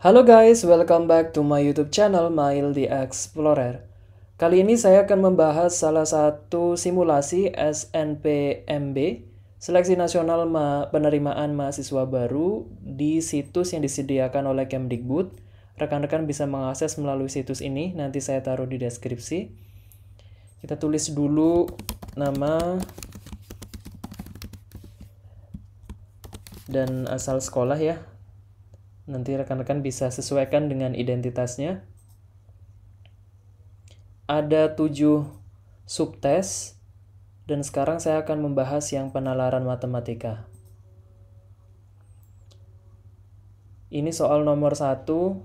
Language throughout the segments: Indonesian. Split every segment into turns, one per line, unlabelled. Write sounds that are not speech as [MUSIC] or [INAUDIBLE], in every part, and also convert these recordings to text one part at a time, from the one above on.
Halo guys, welcome back to my YouTube channel Mail the Explorer. Kali ini saya akan membahas salah satu simulasi SNPMB, Seleksi Nasional Ma Penerimaan Mahasiswa Baru di situs yang disediakan oleh Kemdikbud. Rekan-rekan bisa mengakses melalui situs ini, nanti saya taruh di deskripsi. Kita tulis dulu nama dan asal sekolah ya, Nanti rekan-rekan bisa sesuaikan dengan identitasnya. Ada tujuh subtes, dan sekarang saya akan membahas yang penalaran matematika. Ini soal nomor satu.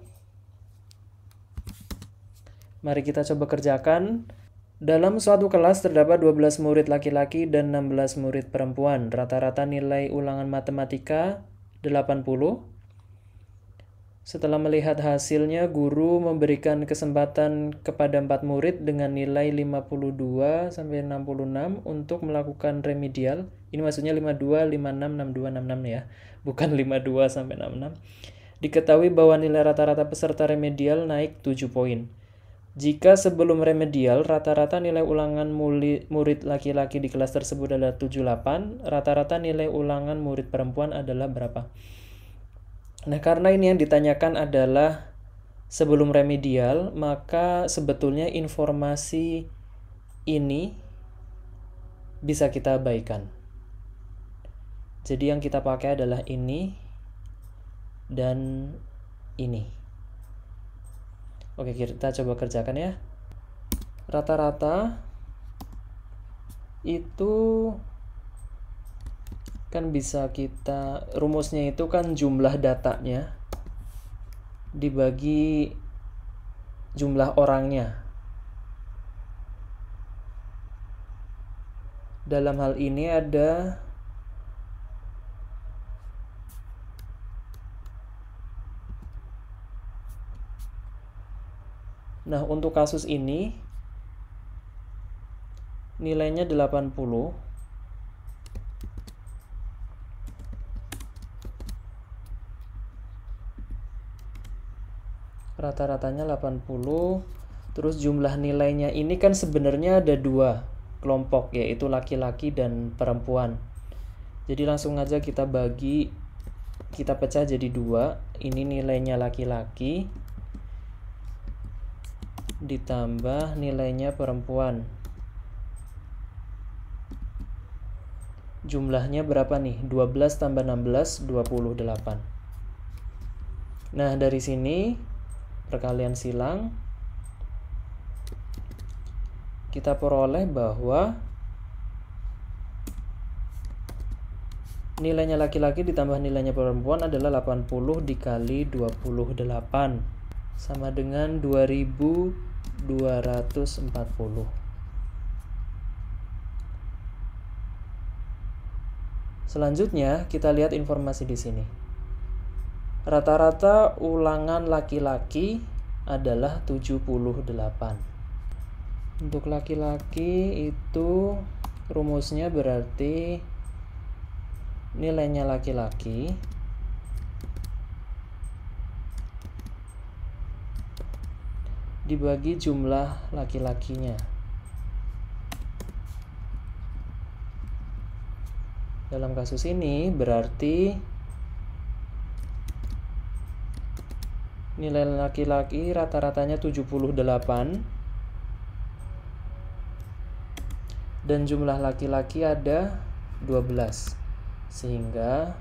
Mari kita coba kerjakan. Dalam suatu kelas terdapat 12 murid laki-laki dan 16 murid perempuan. Rata-rata nilai ulangan matematika 80. Setelah melihat hasilnya, guru memberikan kesempatan kepada empat murid dengan nilai 52 sampai 66 untuk melakukan remedial. Ini maksudnya 52, 56, 62, 66 ya, bukan 52 sampai 66. Diketahui bahwa nilai rata-rata peserta remedial naik 7 poin. Jika sebelum remedial, rata-rata nilai ulangan murid laki-laki di kelas tersebut adalah 78, rata-rata nilai ulangan murid perempuan adalah berapa? Nah, karena ini yang ditanyakan adalah sebelum remedial, maka sebetulnya informasi ini bisa kita abaikan. Jadi yang kita pakai adalah ini dan ini. Oke, kita coba kerjakan ya. Rata-rata itu kan bisa kita rumusnya itu kan jumlah datanya dibagi jumlah orangnya. Dalam hal ini ada Nah, untuk kasus ini nilainya 80 rata-ratanya 80 terus jumlah nilainya ini kan sebenarnya ada dua kelompok yaitu laki-laki dan perempuan. Jadi langsung aja kita bagi kita pecah jadi dua. Ini nilainya laki-laki ditambah nilainya perempuan. Jumlahnya berapa nih? 12 tambah 16 28 nah dari sini perkalian silang kita peroleh bahwa nilainya laki-laki ditambah nilainya perempuan adalah 80 dikali 28 sama dengan 2240 Selanjutnya, kita lihat informasi di sini. Rata-rata ulangan laki-laki adalah 78. Untuk laki-laki itu rumusnya berarti nilainya laki-laki dibagi jumlah laki-lakinya. Dalam kasus ini berarti nilai laki-laki rata-ratanya 78 dan jumlah laki-laki ada 12 sehingga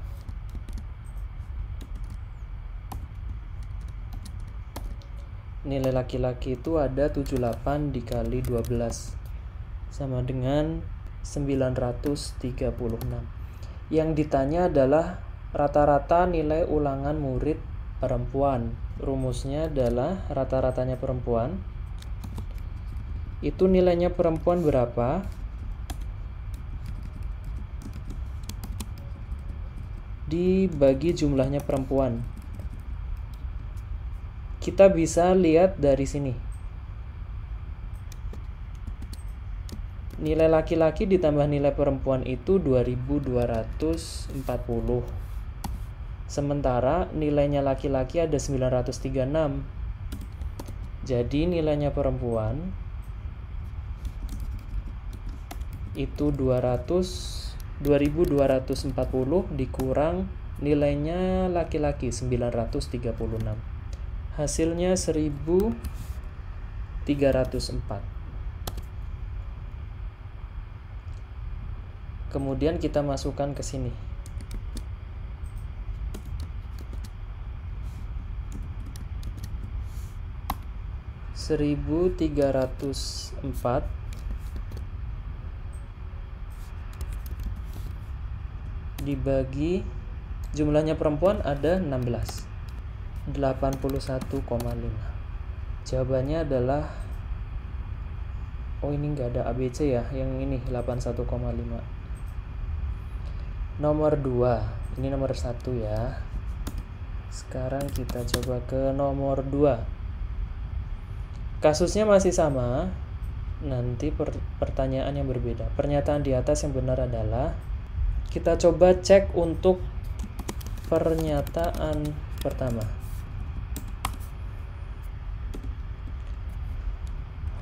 nilai laki-laki itu ada 78 dikali 12 sama dengan 936 yang ditanya adalah rata-rata nilai ulangan murid perempuan rumusnya adalah rata-ratanya perempuan. Itu nilainya perempuan berapa? Dibagi jumlahnya perempuan. Kita bisa lihat dari sini. Nilai laki-laki ditambah nilai perempuan itu 2240 Sementara nilainya laki-laki ada 936. Jadi nilainya perempuan itu 200 2240 dikurang nilainya laki-laki 936. Hasilnya 1304. kemudian kita masukkan ke sini seribu tiga ratus empat. Dibagi jumlahnya perempuan ada 16 81,5 jawabannya adalah oh ini enggak ada ABC ya yang ini 81,5 nomor 2 ini nomor satu ya. Sekarang kita coba ke nomor 2 kasusnya masih sama nanti per pertanyaan yang berbeda pernyataan di atas yang benar adalah kita coba cek untuk pernyataan pertama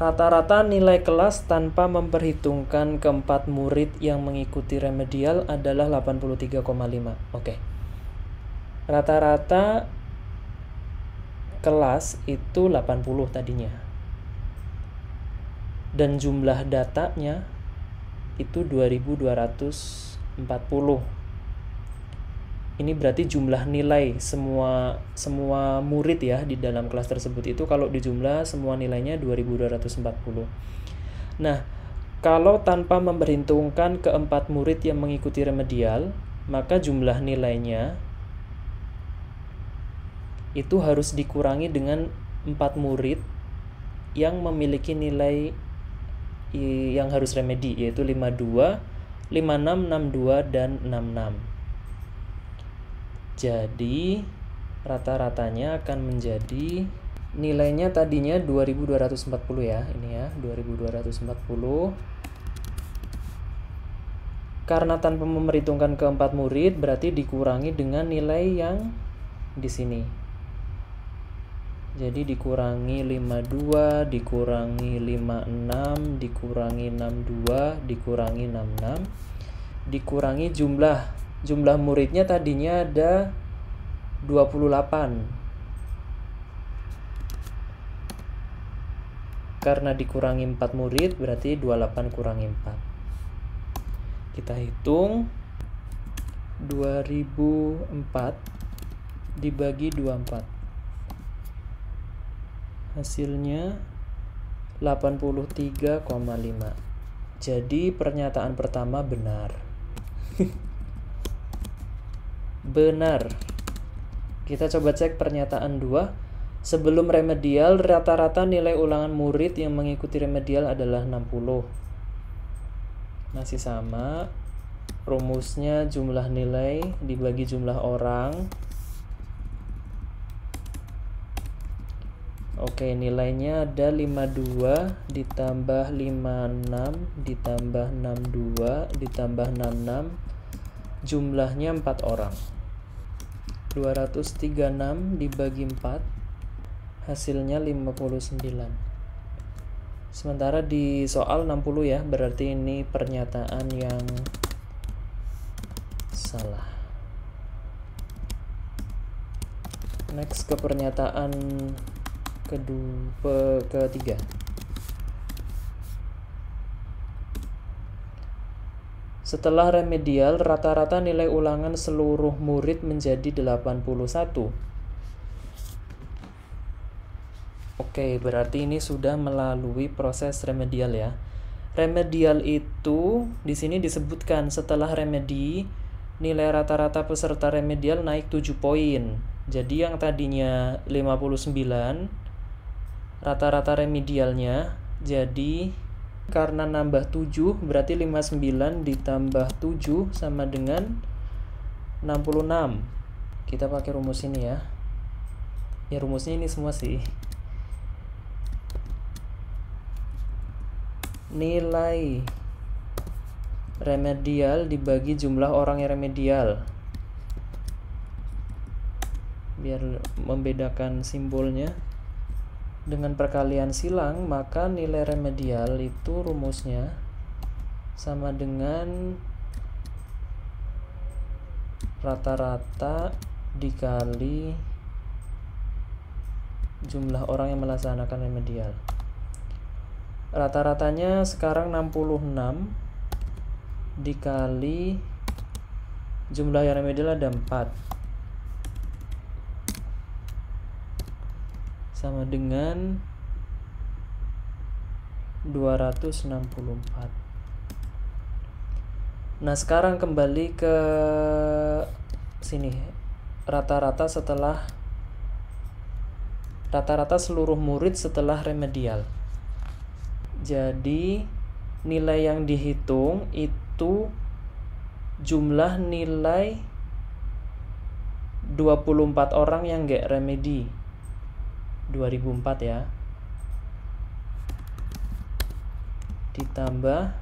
Rata-rata nilai kelas tanpa memperhitungkan keempat murid yang mengikuti remedial adalah 83,5. Oke. Rata-rata kelas itu 80 tadinya. Dan jumlah datanya itu 2240 ini berarti jumlah nilai semua semua murid ya di dalam kelas tersebut itu kalau dijumlah semua nilainya 2240. Nah, kalau tanpa memperhitungkan keempat murid yang mengikuti remedial, maka jumlah nilainya itu harus dikurangi dengan empat murid yang memiliki nilai yang harus remedi yaitu 52, 56, 62 dan 66. Jadi rata-ratanya akan menjadi nilainya tadinya 2240 ya, ini ya, 2240. Karena tanpa memperhitungkan keempat murid berarti dikurangi dengan nilai yang di sini. Jadi dikurangi 52, dikurangi 56, dikurangi 62, dikurangi 66, dikurangi jumlah jumlah muridnya tadinya ada 28 karena dikurangi 4 murid berarti 28 kurangi 4 kita hitung 2004 dibagi 24 hasilnya 83,5 jadi pernyataan pertama benar [LAUGHS] benar. Kita coba cek pernyataan 2. Sebelum remedial, rata-rata nilai ulangan murid yang mengikuti remedial adalah 60. Masih sama. Rumusnya jumlah nilai dibagi jumlah orang. Oke, nilainya ada 52 ditambah 56 ditambah 62 ditambah 66 jumlahnya 4 orang. 236 dibagi 4 hasilnya 59 sementara di soal 60 ya berarti ini pernyataan yang salah. Next ke pernyataan kedua ketiga Setelah remedial, rata-rata nilai ulangan seluruh murid menjadi 81. Oke, berarti ini sudah melalui proses remedial ya. Remedial itu di sini disebutkan setelah remedi nilai rata-rata peserta remedial naik 7 poin. Jadi yang tadinya 59 rata-rata remedialnya. Jadi karena nambah 7 berarti 59 ditambah 7 sama dengan 66 kita pakai rumus ini ya. Ya rumusnya ini semua sih. Nilai remedial dibagi jumlah orang yang remedial. Biar membedakan simbolnya dengan perkalian silang maka nilai remedial itu rumusnya sama dengan rata-rata dikali jumlah orang yang melaksanakan remedial. Rata-ratanya sekarang 66 dikali jumlah yang remedial ada 4 sama dengan 264 nah sekarang kembali ke sini. Rata-rata setelah rata-rata seluruh murid setelah remedial. Jadi nilai yang dihitung itu jumlah nilai 24 orang yang gak remedi 2004 ya. Ditambah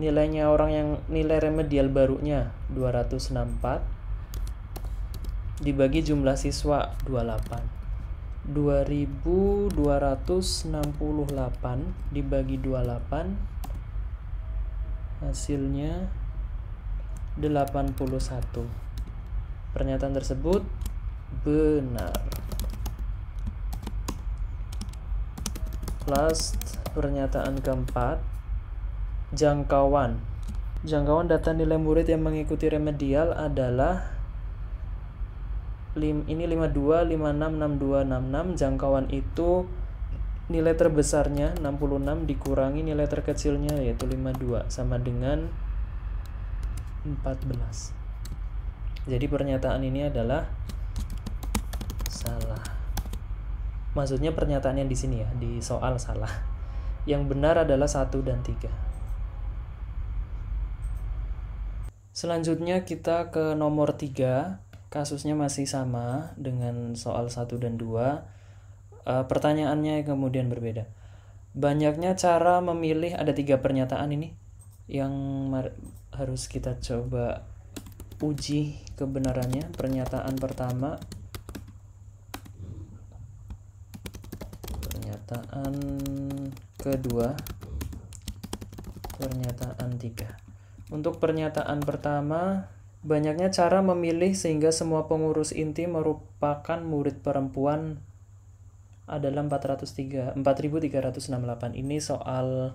nilainya orang yang nilai remedial barunya 264 dibagi jumlah siswa 28 2268 dibagi 28 hasilnya 81 pernyataan tersebut benar Last pernyataan keempat jangkauan. Jangkauan data nilai murid yang mengikuti remedial adalah lim, ini 52 56 62 66 jangkauan itu nilai terbesarnya 66 dikurangi nilai terkecilnya yaitu 52 sama dengan 14 jadi pernyataan ini adalah salah Maksudnya pernyataan yang di sini ya, di soal salah. Yang benar adalah satu dan tiga. Selanjutnya kita ke nomor tiga. Kasusnya masih sama dengan soal satu dan dua. E, pertanyaannya kemudian berbeda. Banyaknya cara memilih ada tiga pernyataan ini yang harus kita coba uji kebenarannya. Pernyataan pertama pernyataan kedua. Pernyataan tiga. Untuk pernyataan pertama banyaknya cara memilih sehingga semua pengurus inti merupakan murid perempuan adalah 403 4368 ini soal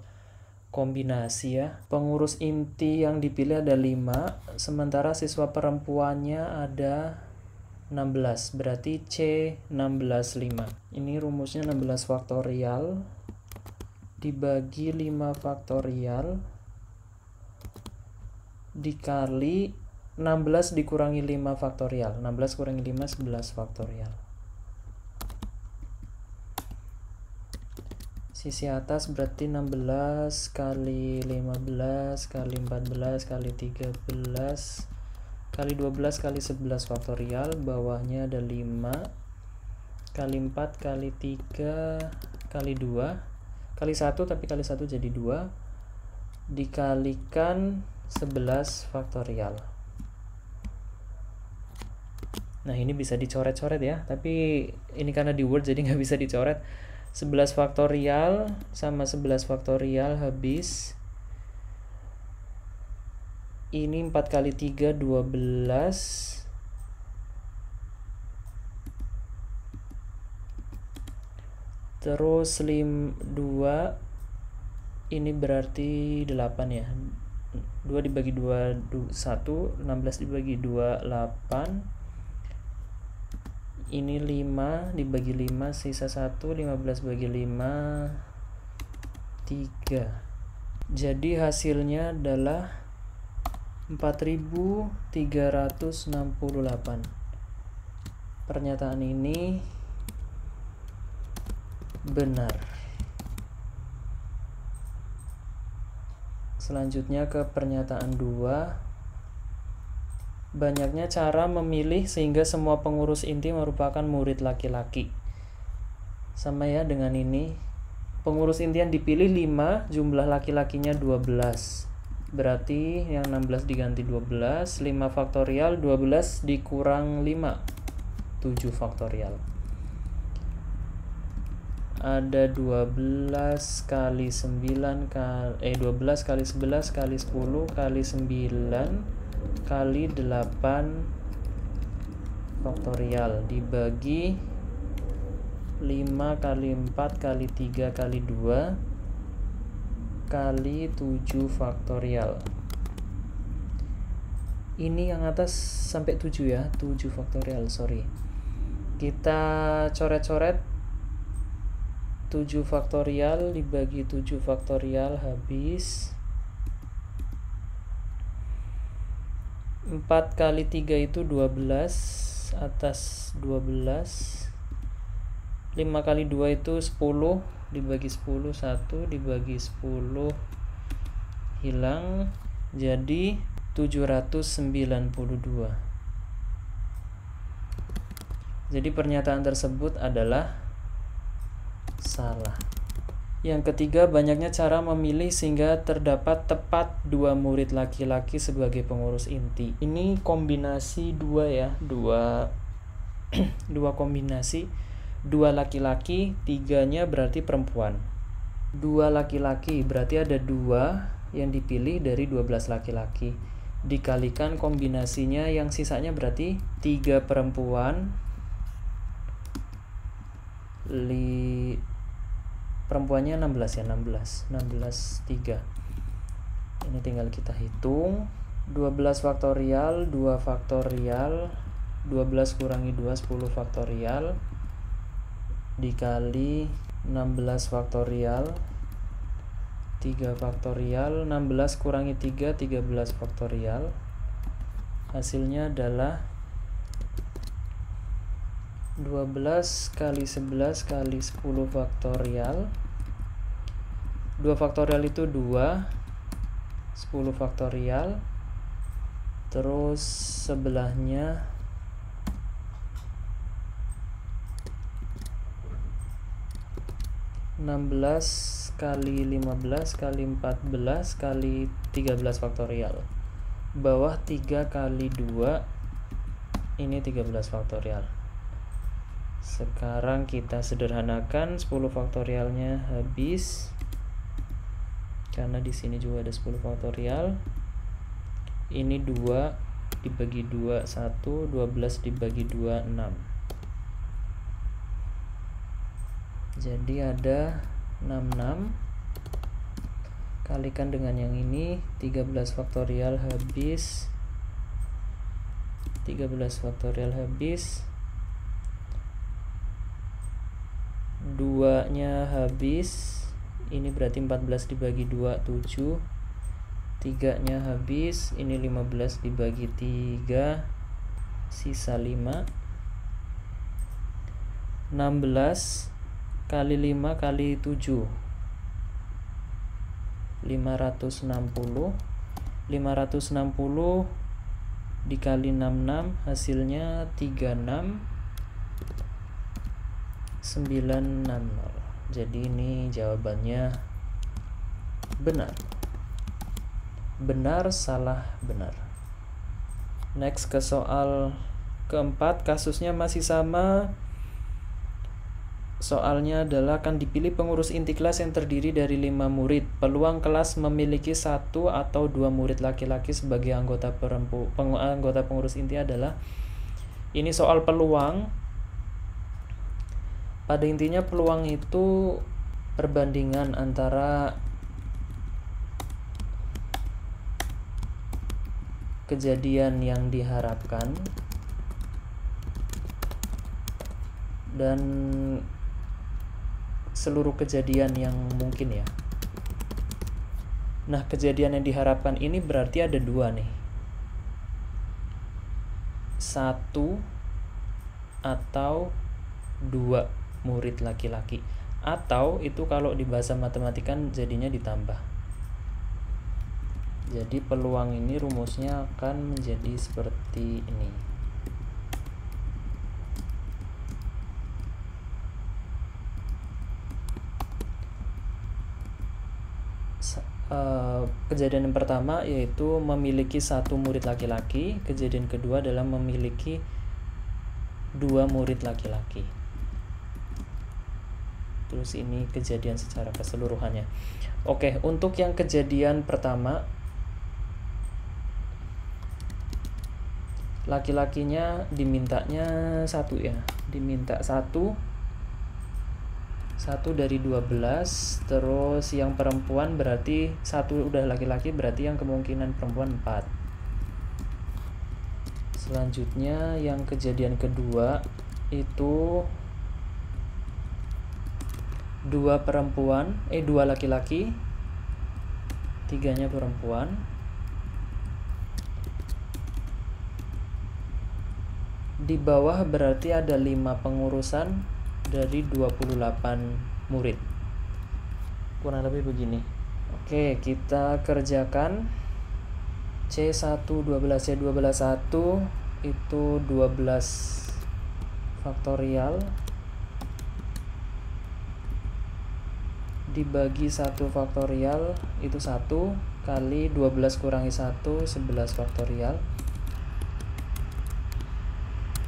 kombinasi ya. Pengurus inti yang dipilih ada 5 sementara siswa perempuannya ada 16 berarti C 16 5 ini rumusnya 16 faktorial dibagi 5 faktorial dikali 16 dikurangi 5 faktorial 16 kurangi 5 11 faktorial sisi atas berarti 16 kali 15 kali 14 kali 13 kali 12 kali 11 faktorial bawahnya ada 5 kali 4 kali 3 kali 2 kali 1 tapi kali 1 jadi 2 dikalikan 11 faktorial nah ini bisa dicoret-coret ya tapi ini karena di Word jadi [LAUGHS] nggak bisa dicoret. 11 faktorial sama 11 faktorial habis ini 4 kali 3 12 terus lim 2 ini berarti 8 ya. 2 dibagi 2 1 16 dibagi 2 8 ini 5 dibagi 5 sisa 1 15 bagi 5 3 jadi hasilnya adalah 4368 pernyataan ini benar. Selanjutnya ke pernyataan 2 banyaknya cara memilih sehingga semua pengurus inti merupakan murid laki-laki. Sama ya dengan ini pengurus inti yang dipilih 5 jumlah laki-lakinya 12 berarti yang 16 diganti 12 5 faktorial 12 dikurang 5 7 faktorial. Ada 12 kali 9 kali eh 12 kali 11 kali 10 kali 9 kali 8 faktorial dibagi 5 kali 4 kali 3 kali 2 kali 7 faktorial. Ini yang atas sampai 7 ya 7 faktorial sorry. Kita coret-coret 7 faktorial dibagi 7 faktorial habis. 4 kali 3 itu 12 atas 12 5 kali 2 itu 10 dibagi 10 1 dibagi 10 hilang jadi 792 jadi pernyataan tersebut adalah salah. Yang ketiga, banyaknya cara memilih sehingga terdapat tepat dua murid laki-laki sebagai pengurus inti. Ini kombinasi dua ya, dua [CLEARS THROAT] dua kombinasi, dua laki-laki, tiganya berarti perempuan. Dua laki-laki berarti ada dua yang dipilih dari 12 laki-laki. Dikalikan kombinasinya yang sisanya berarti tiga perempuan, li perempuannya 16 ya 16 16 3 ini tinggal kita hitung 12 faktorial 2 faktorial 12 kurangi 2 10 faktorial dikali 16 faktorial 3 faktorial 16 kurangi 3 13 faktorial hasilnya adalah 12 kali 11 kali 10 faktorial 2 faktorial itu 2 10 faktorial terus sebelahnya enam belas kali lima belas kali empat belas kali tiga belas faktorial bawah tiga kali dua ini tiga belas faktorial sekarang kita sederhanakan 10 faktorialnya habis. Karena di sini juga ada 10 faktorial ini 2 dibagi 2 1 12 dibagi 2 6 jadi ada 66 kalikan dengan yang ini 13 faktorial habis. 13 faktorial habis. 2 nya habis. Ini berarti 14 dibagi 2 7 3 nya habis ini 15 dibagi 3 sisa 5 16 kali 5 kali 7 560 560 dikali 66 hasilnya 36 960 jadi ini jawabannya benar. Benar salah benar. Next ke soal keempat kasusnya masih sama Soalnya adalah akan dipilih pengurus inti kelas yang terdiri dari lima murid. Peluang kelas memiliki satu atau dua murid laki-laki sebagai anggota perempu, peng, anggota pengurus inti adalah ini soal peluang pada intinya peluang itu perbandingan antara kejadian yang diharapkan dan seluruh kejadian yang mungkin ya. Nah, kejadian yang diharapkan ini berarti ada dua nih. Satu atau dua murid laki-laki atau itu kalau di bahasa matematika jadinya ditambah jadi peluang ini rumusnya akan menjadi seperti ini Uh, kejadian yang pertama yaitu memiliki satu murid laki-laki. Kejadian kedua adalah memiliki dua murid laki-laki. Terus ini kejadian secara keseluruhannya. Oke untuk yang kejadian pertama laki-lakinya dimintanya satu ya. Diminta satu satu dari 12 terus yang perempuan berarti satu udah laki-laki berarti yang kemungkinan perempuan 4 selanjutnya yang kejadian kedua itu dua perempuan eh dua laki-laki tiganya perempuan. Di bawah berarti ada lima pengurusan dari 28 murid. Kurang lebih begini. Oke kita kerjakan C1 12 C12 1 itu 12 faktorial dibagi 1 faktorial itu 1 kali 12 kurangi 1 11 faktorial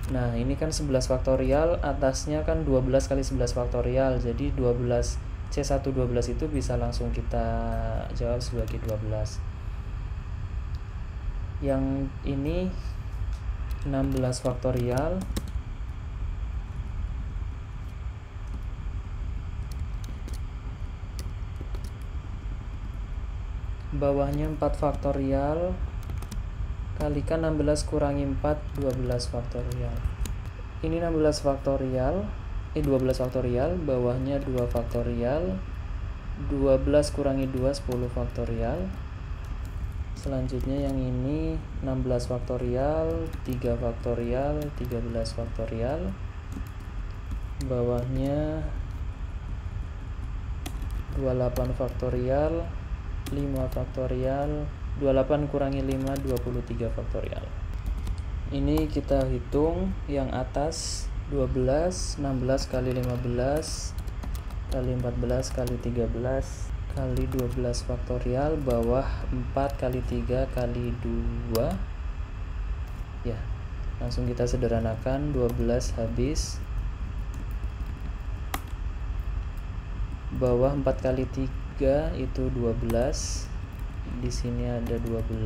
Nah, ini kan 11 faktorial, atasnya kan 12 kali 11 faktorial. Jadi 12 C1 12 itu bisa langsung kita jawab sebagai 12. Yang ini 16 faktorial bawahnya 4 faktorial kalikan 16 kurangi 4 12 faktorial ini 16 faktorial eh 12 faktorial bawahnya 2 faktorial 12 kurangi 2 10 faktorial selanjutnya yang ini 16 faktorial 3 faktorial 13 faktorial bawahnya 28 faktorial 5 faktorial 28 kurangi 5 23 faktorial. Ini kita hitung yang atas 12 16 kali 15 kali 14 kali 13 kali 12 faktorial bawah 4 kali 3 kali 2 ya langsung kita sederhanakan 12 habis bawah 4 kali 3 itu 12 di sini ada 12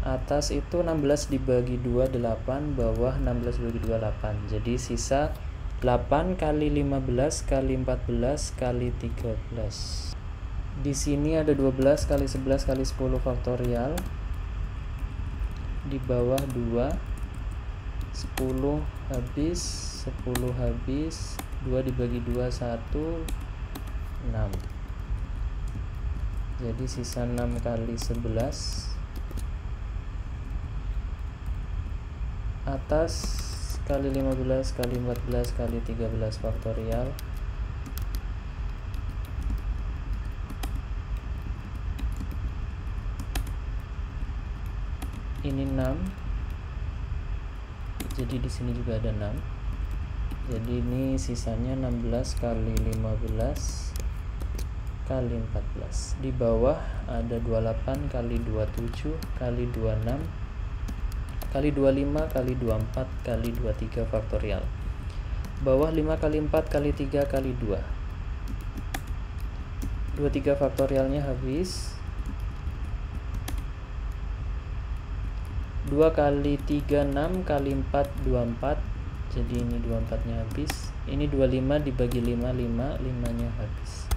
atas itu 16 dibagi 2 8 bawah 16 dibagi 2 8 jadi sisa 8 kali 15 kali 14 kali 13 di sini ada 12 kali 11 kali 10 faktorial. Di bawah 2 10 habis 10 habis 2 dibagi 2 1 6 jadi sisa 6 kali 11 atas kali 15 kali 14 kali 13 faktorial. Ini 6 jadi di sini juga ada 6 jadi ini sisanya 16 kali 15 kali 14 di bawah ada 28 kali 27 kali 26 kali 25 kali 24 kali 23 faktorial bawah 5 kali 4 kali 3 kali 2 23 faktorialnya habis 2 kali 3 6 kali 4 24 jadi ini 24 nya habis ini 25 dibagi 5 5 5 nya habis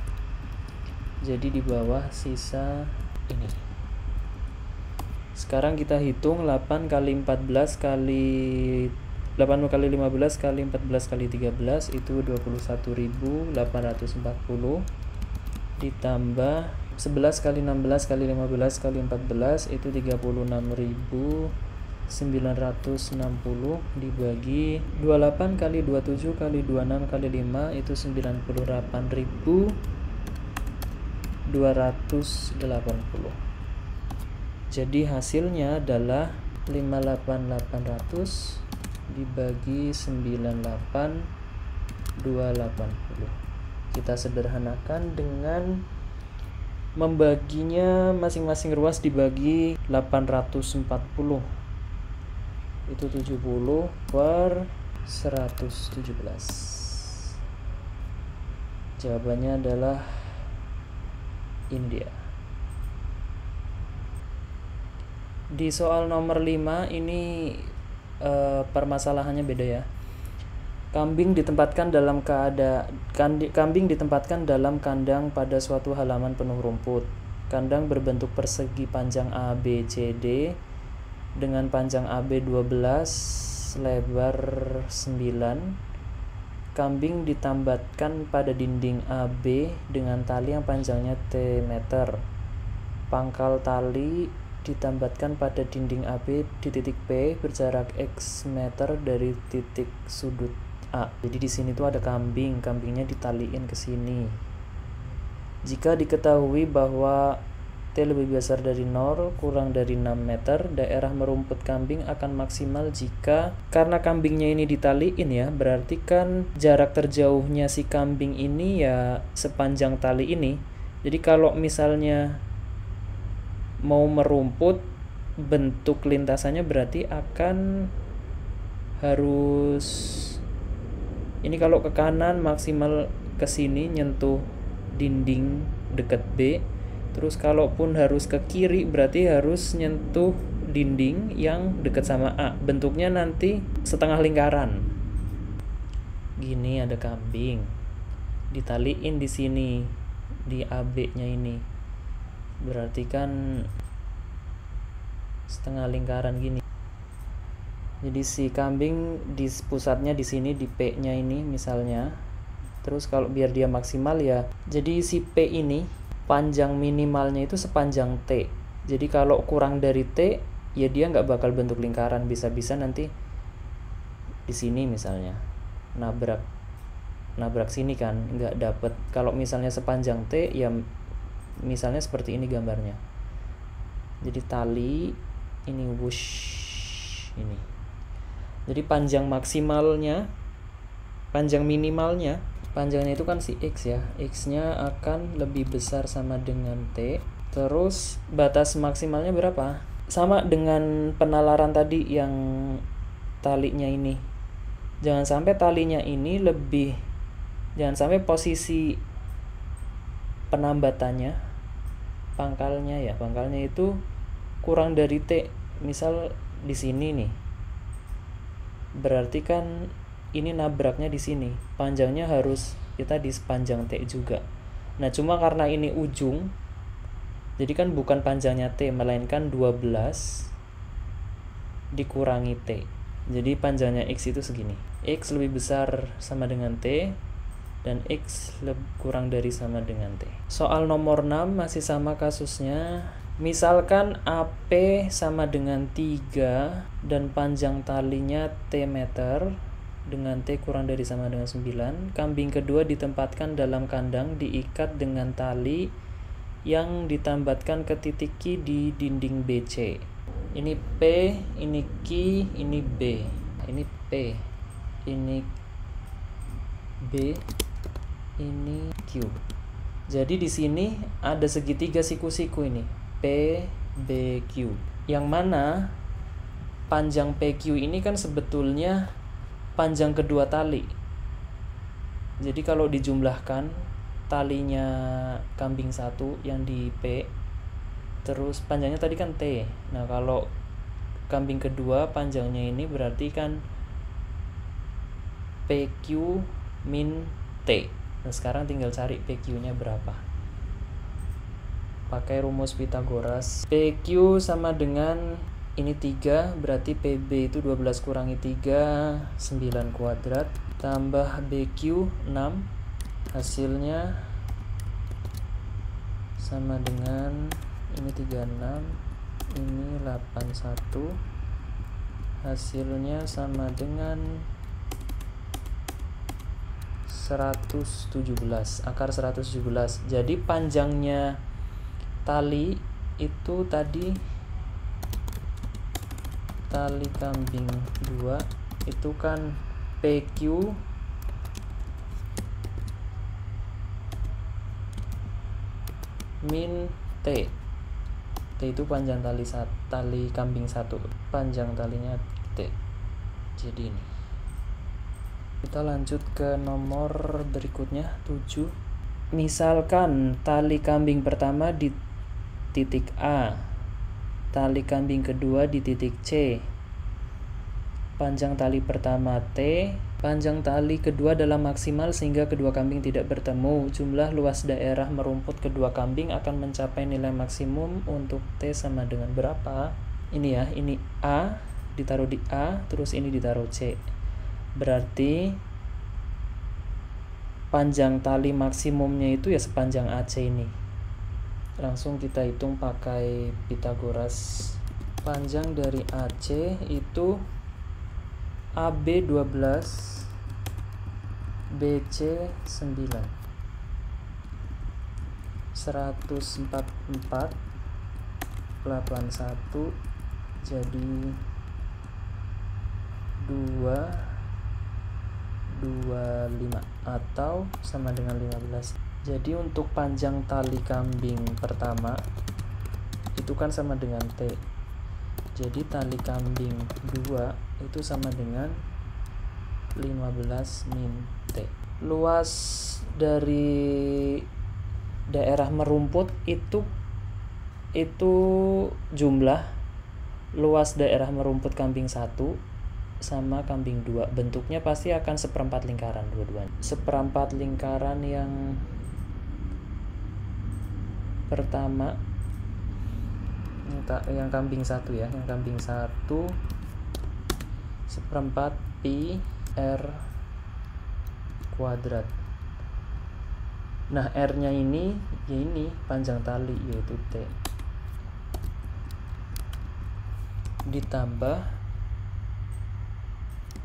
jadi di bawah sisa ini. Sekarang kita hitung 8 kali 14 kali 8 kali 15 kali 14 kali 13 itu 21.840 ditambah 11 kali 16 kali 15 kali 14 itu 36.960 dibagi 28 kali 27 kali 26 kali 5 itu 98.000 280 jadi hasilnya adalah 58800 dibagi 98280 kita sederhanakan dengan membaginya masing-masing ruas dibagi 840 itu 70 per 117 jawabannya adalah India di soal nomor 5 ini uh, permasalahannya beda ya Kambing ditempatkan dalam keadaan kambing ditempatkan dalam kandang pada suatu halaman penuh rumput. Kandang berbentuk persegi panjang A B C D dengan panjang AB 12, lebar 9. Kambing ditambatkan pada dinding AB dengan tali yang panjangnya T meter. Pangkal tali ditambatkan pada dinding AB di titik P berjarak X meter dari titik sudut A. Jadi di sini tuh ada kambing, kambingnya ditaliin ke sini. Jika diketahui bahwa T lebih besar dari 0, kurang dari 6 meter, daerah merumput kambing akan maksimal jika karena kambingnya ini ditaliin ya, berarti kan jarak terjauhnya si kambing ini ya sepanjang tali ini. Jadi kalau misalnya mau merumput bentuk lintasannya berarti akan harus ini kalau ke kanan maksimal ke sini nyentuh dinding dekat B terus kalaupun harus ke kiri berarti harus nyentuh dinding yang dekat sama A. Bentuknya nanti setengah lingkaran. Gini ada kambing. Ditaliin di sini di AB nya ini. Berarti kan setengah lingkaran gini. Jadi si kambing di pusatnya di sini di P-nya ini misalnya. Terus kalau biar dia maksimal ya jadi si P ini panjang minimalnya itu sepanjang T. Jadi kalau kurang dari T ya dia nggak bakal bentuk lingkaran. Bisa-bisa nanti di sini misalnya nabrak nabrak sini kan nggak dapet. Kalau misalnya sepanjang T ya misalnya seperti ini gambarnya. Jadi tali ini wush ini. Jadi panjang maksimalnya panjang minimalnya panjangnya itu kan si X ya. X nya akan lebih besar sama dengan T. Terus batas maksimalnya berapa? Sama dengan penalaran tadi yang talinya ini. Jangan sampai talinya ini lebih jangan sampai posisi penambatannya pangkalnya ya. Pangkalnya itu kurang dari T. Misal di sini nih. Berarti kan ini nabraknya di sini. Panjangnya harus kita di sepanjang T juga. Nah cuma karena ini ujung jadi kan bukan panjangnya T melainkan 12 dikurangi T. Jadi panjangnya X itu segini. X lebih besar sama dengan T dan X lebih kurang dari sama dengan T. Soal nomor 6 masih sama kasusnya. Misalkan AP sama dengan 3 dan panjang talinya T meter dengan T kurang dari sama dengan 9. Kambing kedua ditempatkan dalam kandang diikat dengan tali yang ditambatkan ke titik Q di dinding BC. Ini P, ini Q, ini B. Ini P, ini B, ini Q. Jadi di sini ada segitiga siku-siku ini. PBQ yang mana panjang PQ ini kan sebetulnya panjang kedua tali. Jadi kalau dijumlahkan talinya kambing satu yang di P terus panjangnya tadi kan T. Nah kalau kambing kedua panjangnya ini berarti kan PQ min T. Nah sekarang tinggal cari PQ nya berapa. Pakai rumus Pitagoras PQ sama dengan ini 3 berarti PB itu 12 kurangi 3 9 kuadrat tambah BQ 6 hasilnya sama dengan ini 36 ini 81 hasilnya sama dengan 117 akar 117 jadi panjangnya tali itu tadi tali kambing 2 itu kan PQ min T. T itu panjang tali sat, tali kambing satu panjang talinya T. Jadi ini. Kita lanjut ke nomor berikutnya 7. Misalkan tali kambing pertama di titik A, tali kambing kedua di titik C. Panjang tali pertama T, panjang tali kedua dalam maksimal sehingga kedua kambing tidak bertemu. Jumlah luas daerah merumput kedua kambing akan mencapai nilai maksimum untuk T sama dengan berapa? Ini ya, ini A ditaruh di A, terus ini ditaruh C. Berarti panjang tali maksimumnya itu ya sepanjang AC ini. Langsung kita hitung pakai Pitagoras. Panjang dari AC itu AB 12 BC 9 144 81 jadi 2 25 atau sama dengan 15 jadi untuk panjang tali kambing pertama itu kan sama dengan T. Jadi tali kambing 2 itu sama dengan 15 min T. Luas dari daerah merumput itu itu jumlah luas daerah merumput kambing satu sama kambing dua. Bentuknya pasti akan seperempat lingkaran dua-duanya. Seperempat lingkaran yang pertama. Yang, kambing satu ya yang kambing satu. Seperempat pi r kuadrat. Nah r nya ini ya ini panjang tali yaitu t. Ditambah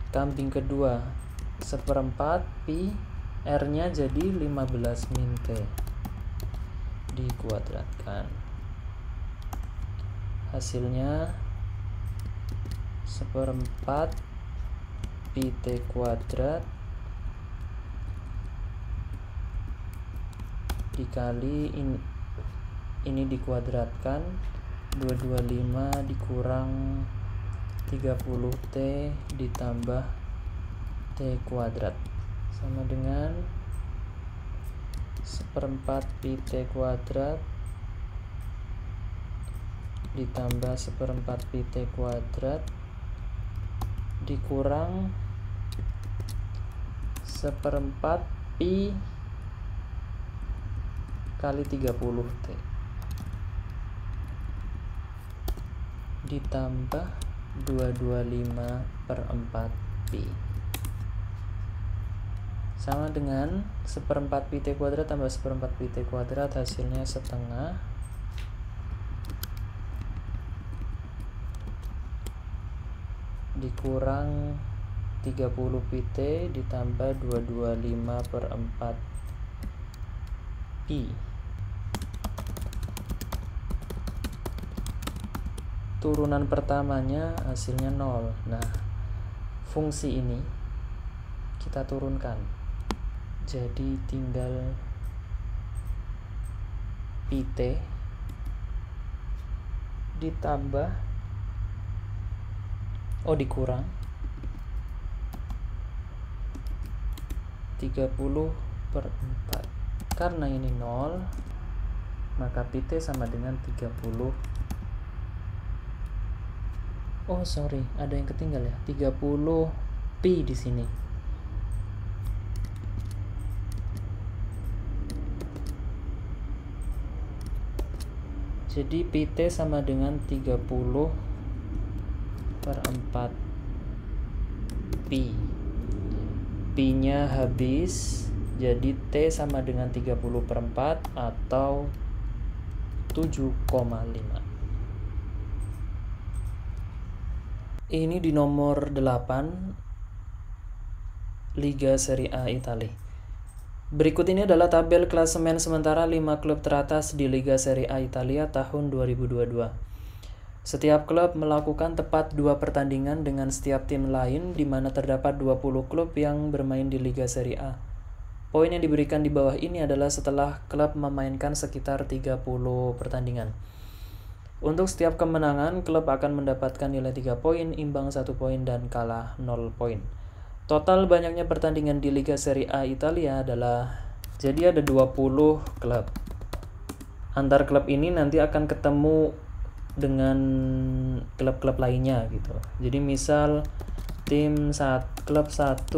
kambing kedua. Seperempat pi R nya jadi 15 min T dikuadratkan. Hasilnya seperempat pi T kuadrat dikali ini, ini dikuadratkan 225 dikurang 30T ditambah T kuadrat. Sama dengan seperempat pi T kuadrat ditambah seperempat pi T kuadrat dikurang seperempat pi kali 30 T. Ditambah 225 per 4 pi sama dengan seperempat pi t kuadrat tambah seperempat pi t kuadrat hasilnya setengah. Dikurang 30 pi t ditambah 225 per 4 pi. Turunan pertamanya hasilnya 0 nah fungsi ini kita turunkan jadi tinggal PT ditambah oh dikurang. 30 per 4 karena ini 0 maka PT sama dengan 30 oh sorry ada yang ketinggal ya? 30 pi di sini jadi pt sama dengan 30 per 4 pi pi nya habis jadi T sama dengan 30 per 4 atau 7,5 Ini di nomor 8 Liga Serie A Italia. Berikut ini adalah tabel klasemen sementara 5 klub teratas di Liga Serie A Italia tahun 2022. Setiap klub melakukan tepat dua pertandingan dengan setiap tim lain di mana terdapat 20 klub yang bermain di Liga Serie A. Poin yang diberikan di bawah ini adalah setelah klub memainkan sekitar 30 pertandingan. Untuk setiap kemenangan, klub akan mendapatkan nilai 3 poin, imbang 1 poin, dan kalah 0 poin. Total banyaknya pertandingan di Liga Serie A Italia adalah jadi ada 20 klub. Antar klub ini nanti akan ketemu dengan klub-klub lainnya gitu. Jadi misal tim saat klub 1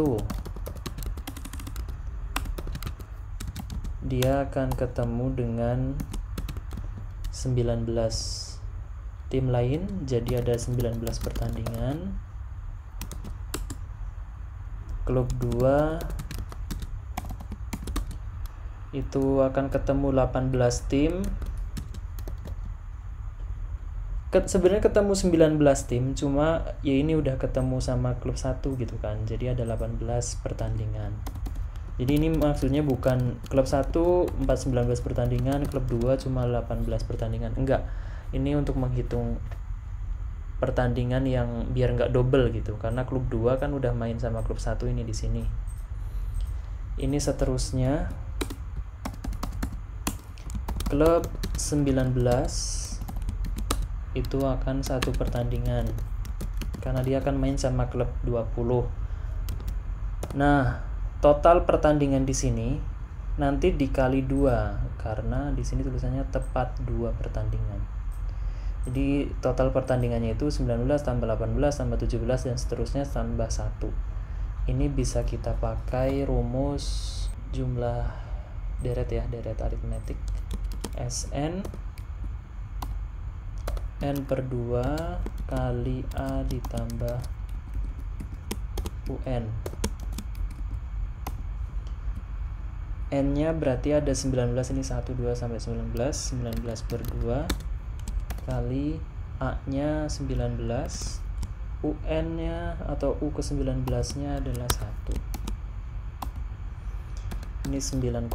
dia akan ketemu dengan 19 tim lain jadi ada 19 pertandingan klub 2 itu akan ketemu 18 tim. Ket, sebenarnya ketemu 19 tim cuma ya ini udah ketemu sama klub 1 gitu kan. Jadi ada 18 pertandingan. Jadi ini maksudnya bukan klub 1 4 19 pertandingan klub 2 cuma 18 pertandingan. Enggak. Ini untuk menghitung pertandingan yang biar nggak double gitu. Karena klub 2 kan udah main sama klub 1 ini di sini. Ini seterusnya. Klub 19 itu akan satu pertandingan. Karena dia akan main sama klub 20 nah total pertandingan di sini nanti dikali dua. Karena di sini tulisannya tepat dua pertandingan jadi total pertandingannya itu 19 tambah 18 tambah 17 dan seterusnya tambah 1 ini bisa kita pakai rumus jumlah deret ya deret aritmetik. Sn N per 2 kali A ditambah UN. N nya berarti ada 19 ini 1, 2 sampai 19 19 per 2 kali A-nya 19 UN-nya atau U ke 19-nya adalah 1 ini 9,5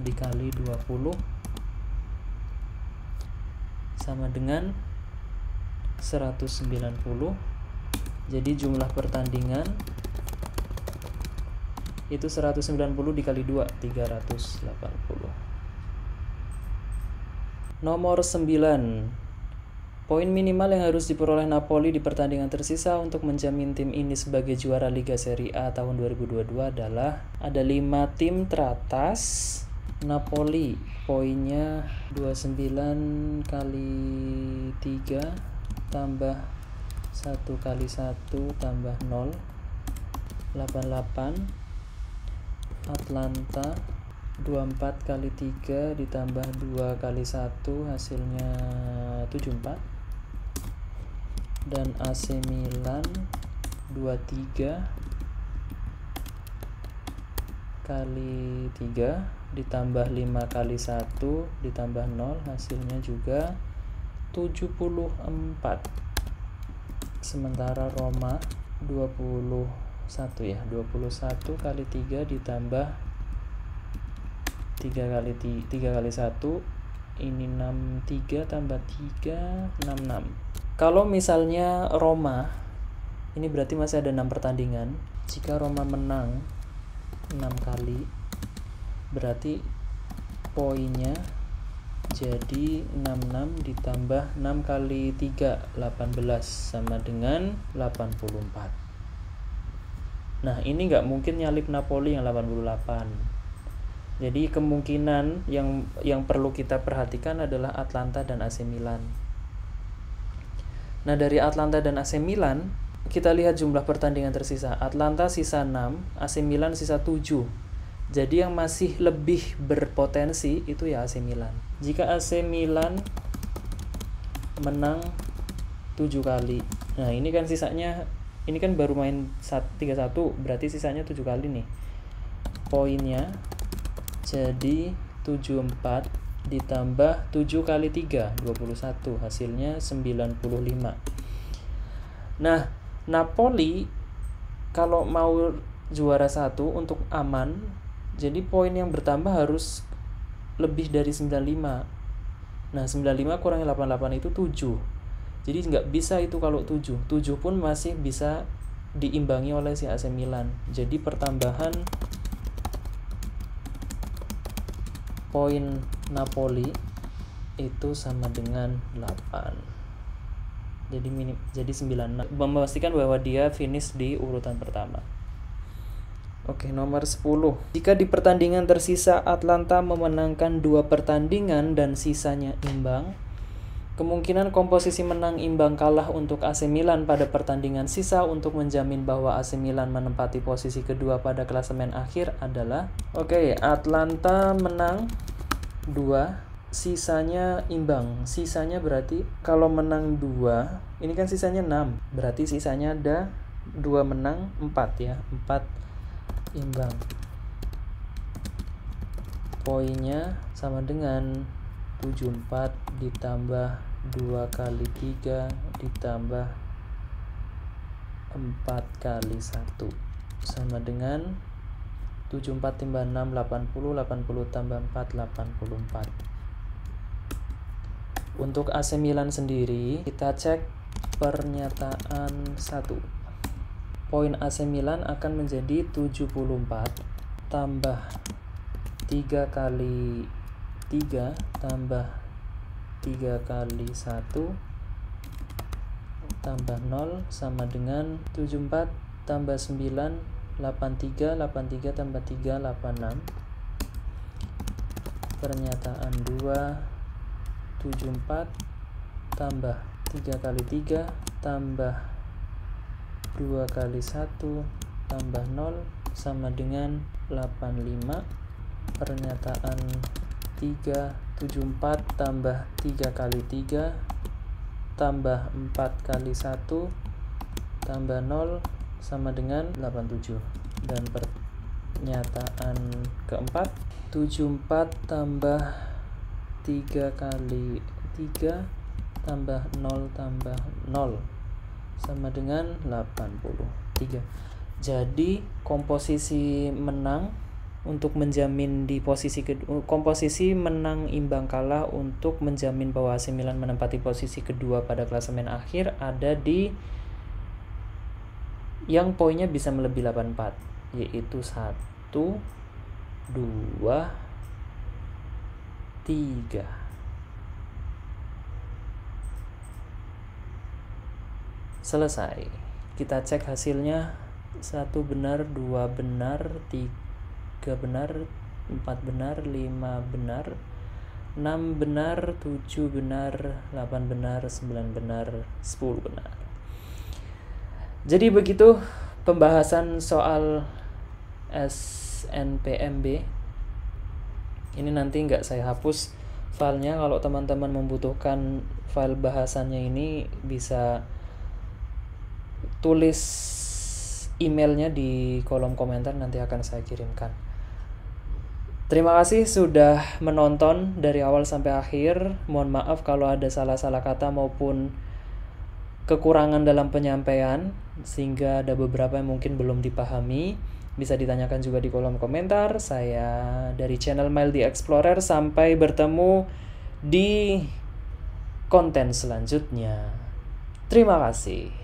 dikali 20 sama dengan 190 jadi jumlah pertandingan itu 190 dikali 2 380 Nomor 9. Poin minimal yang harus diperoleh Napoli di pertandingan tersisa untuk menjamin tim ini sebagai juara Liga Serie A tahun 2022 adalah ada 5 tim teratas. Napoli poinnya 29 kali 3 tambah 1 kali 1 tambah 0 88 Atlanta 24 kali 3 ditambah 2 kali 1 hasilnya 74 dan AC Milan 23 kali 3 ditambah 5 kali 1 ditambah 0 hasilnya juga 74 sementara Roma 21 ya 21 kali 3 ditambah 3 kali 3 kali 1 ini 63 tambah 3 66 kalau misalnya Roma ini berarti masih ada 6 pertandingan. Jika Roma menang 6 kali berarti poinnya jadi 66 ditambah 6 kali 3 18 sama dengan 84 nah ini nggak mungkin nyalip Napoli yang 88 jadi kemungkinan yang yang perlu kita perhatikan adalah Atlanta dan AC Milan. Nah, dari Atlanta dan AC Milan, kita lihat jumlah pertandingan tersisa. Atlanta sisa 6, AC Milan sisa 7. Jadi yang masih lebih berpotensi itu ya AC Milan. Jika AC Milan menang 7 kali. Nah, ini kan sisanya ini kan baru main 3-1, berarti sisanya 7 kali nih. Poinnya jadi 74 ditambah 7 kali 3 21 hasilnya 95 nah Napoli kalau mau juara satu untuk aman jadi poin yang bertambah harus lebih dari 95 nah 95 kurang 88 itu 7 jadi nggak bisa itu kalau 7 7 pun masih bisa diimbangi oleh si AC Milan. Jadi pertambahan poin Napoli itu sama dengan 8 jadi minim jadi 9 memastikan bahwa dia finish di urutan pertama. Oke, nomor 10. Jika di pertandingan tersisa Atlanta memenangkan dua pertandingan dan sisanya imbang, kemungkinan komposisi menang imbang kalah untuk AC Milan pada pertandingan sisa untuk menjamin bahwa AC Milan menempati posisi kedua pada klasemen akhir adalah Oke, Atlanta menang dua, sisanya imbang. Sisanya berarti kalau menang dua, ini kan sisanya 6. Berarti sisanya ada dua menang, empat ya. empat imbang poinnya sama dengan 74 ditambah 2 kali 3 ditambah 4 kali 1 sama dengan 74 tambah 6 80 80 tambah 4 84 untuk AC Milan sendiri kita cek pernyataan 1 poin AC Milan akan menjadi 74 tambah 3 kali 3 tambah 3 kali 1 tambah 0 sama dengan 74 tambah 9 83 83 tambah 3 86 pernyataan 2 74 tambah 3 kali 3 tambah 2 kali 1 tambah 0 sama dengan 85 pernyataan 374 tambah 3 kali 3 tambah 4 kali 1 tambah 0 sama dengan 87 dan pernyataan keempat 74 tambah 3 kali 3 tambah 0 tambah 0 sama dengan 83 jadi komposisi menang untuk menjamin di posisi kedua komposisi menang imbang kalah untuk menjamin bahwa AC Milan menempati posisi kedua pada klasemen akhir ada di yang poinnya bisa melebihi 84 yaitu 1 2 3 selesai. Kita cek hasilnya. Satu benar dua benar tiga benar empat benar lima benar enam benar tujuh benar delapan benar sembilan benar sepuluh benar. Jadi begitu pembahasan soal SNPMB ini nanti nggak saya hapus filenya. Kalau teman-teman membutuhkan file bahasannya ini bisa tulis emailnya di kolom komentar nanti akan saya kirimkan. Terima kasih sudah menonton dari awal sampai akhir. Mohon maaf kalau ada salah-salah kata maupun kekurangan dalam penyampaian sehingga ada beberapa yang mungkin belum dipahami. Bisa ditanyakan juga di kolom komentar. Saya dari channel Mail the Explorer sampai bertemu di konten selanjutnya. Terima kasih.